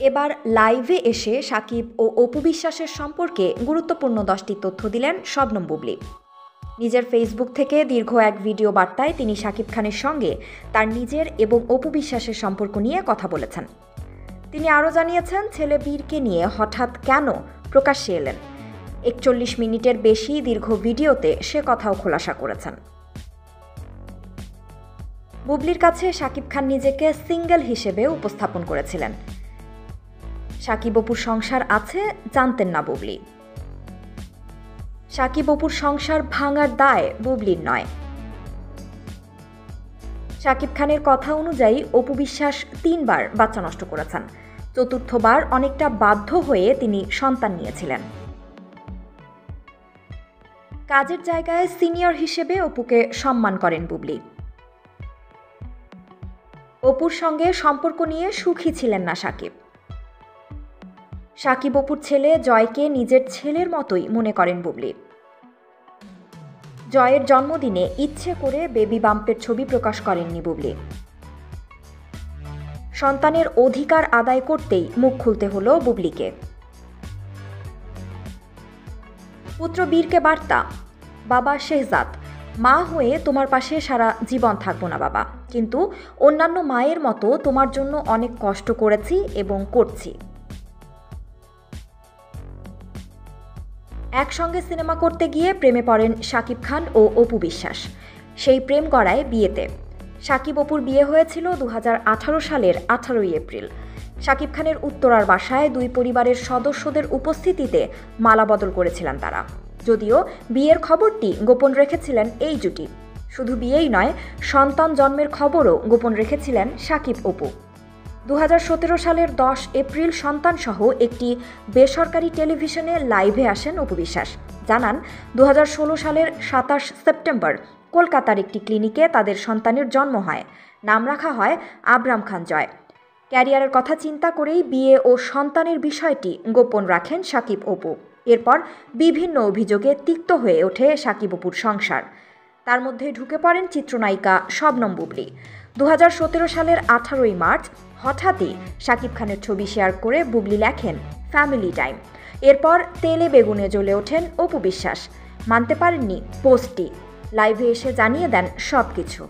এবার লাইভে এসে সাকিব ও অপু বিশ্বাসের সম্পর্কে গুরুত্বপূর্ণ দশটি তথ্য দিলেন শবনম বুবলি। নিজের ফেসবুক থেকে দীর্ঘ এক ভিডিও বার্তায় তিনি শাকিব খানের সঙ্গে তার নিজের এবং অপু বিশ্বাসের সম্পর্ক নিয়ে কথা বলেছেন। তিনি আরও জানিয়েছেন, ছেলে বীরকে নিয়ে হঠাৎ কেন প্রকাশ্যে এলেন? একচল্লিশ মিনিটের বেশি দীর্ঘ ভিডিওতে সে কথাও খোলাসা করেছেন। বুবলির কাছে শাকিব খান নিজেকে সিঙ্গেল হিসেবে উপস্থাপন করেছিলেন। সাকিব অপুর সংসার আছে, জানতেন না বুবলি। সাকিব অপুর সংসার ভাঙার দায় বুবলির নয়। শাকিব খানের কথা অনুযায়ী অপু বিশ্বাস তিনবার বাচ্চা নষ্ট করেছেন। চতুর্থবার অনেকটা বাধ্য হয়ে তিনি সন্তান নিয়েছিলেন। কাজের জায়গায় সিনিয়র হিসেবে অপুকে সম্মান করেন বুবলি। অপুর সঙ্গে সম্পর্ক নিয়ে সুখী ছিলেন না সাকিব। সাকিব অপুর ছেলে জয়কে নিজের ছেলের মতোই মনে করেন বুবলি। জয়ের জন্মদিনে ইচ্ছে করে বেবি বাম্পের ছবি প্রকাশ করেননি বুবলি। সন্তানের অধিকার আদায় করতেই মুখ খুলতে হলো বুবলিকে। পুত্র বীরকে বার্তা, বাবা শেহজাদ, মা হয়ে তোমার পাশে সারা জীবন থাকব না বাবা, কিন্তু অন্যান্য মায়ের মতো তোমার জন্য অনেক কষ্ট করেছি এবং করছি। একসঙ্গে সিনেমা করতে গিয়ে প্রেমে পড়েন শাকিব খান ও অপু বিশ্বাস। সেই প্রেম গড়ায় বিয়েতে। শাকিব অপুর বিয়ে হয়েছিল দু হাজার আঠারো সালের আঠারোই এপ্রিল। শাকিব খানের উত্তরার বাসায় দুই পরিবারের সদস্যদের উপস্থিতিতে মালা বদল করেছিলেন তারা। যদিও বিয়ের খবরটি গোপন রেখেছিলেন এই জুটি। শুধু বিয়েই নয়, সন্তান জন্মের খবরও গোপন রেখেছিলেন শাকিব অপু। দু হাজার সতেরো সালের দশ এপ্রিল সন্তানসহ একটি বেসরকারি টেলিভিশনে লাইভে আসেন অপুবিশ্বাস জানান দু হাজার ষোলো সালের সাতাশ সেপ্টেম্বর কলকাতার একটি ক্লিনিকে তাদের সন্তানের জন্ম হয়। নাম রাখা হয় আবরাম খান জয়। ক্যারিয়ারের কথা চিন্তা করেই বিয়ে ও সন্তানের বিষয়টি গোপন রাখেন সাকিব অপু। এরপর বিভিন্ন অভিযোগে তিক্ত হয়ে ওঠে সাকিব অপুর সংসার। তার মধ্যে ঢুকে পড়েন চিত্রনায়িকা শবনম বুবলি। দু হাজার সতেরো সালের আঠারোই মার্চ হঠাৎই শাকিব খানের ছবি শেয়ার করে বুবলি লেখেন, ফ্যামিলি টাইম। এরপর তেলে বেগুনে জ্বলে ওঠেন অপু বিশ্বাস। মানতে পারেননি পোস্টটি। লাইভে এসে জানিয়ে দেন সব কিছু